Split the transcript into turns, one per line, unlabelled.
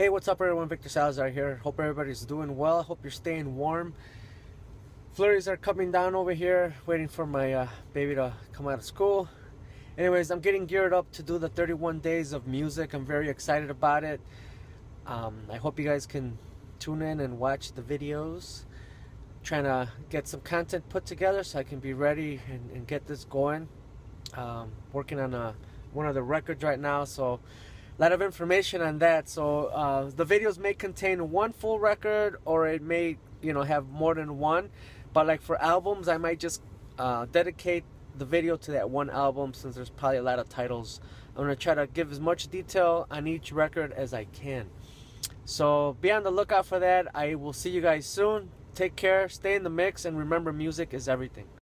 Hey, what's up, everyone? Victor Salazar here. Hope everybody's doing well. Hope you're staying warm. Flurries are coming down over here, waiting for my uh, baby to come out of school. Anyways, I'm getting geared up to do the 31 days of music. I'm very excited about it. Um, I hope you guys can tune in and watch the videos. Trying to get some content put together so I can be ready and, and get this going. Um, working on a, one of the records right now, so lot of information on that. So uh, the videos may contain one full record, or it may, you know, have more than one. But like for albums, I might just uh, dedicate the video to that one album since there's probably a lot of titles. I'm gonna try to give as much detail on each record as I can. So be on the lookout for that. I will see you guys soon. Take care, stay in the mix, and remember, music is everything.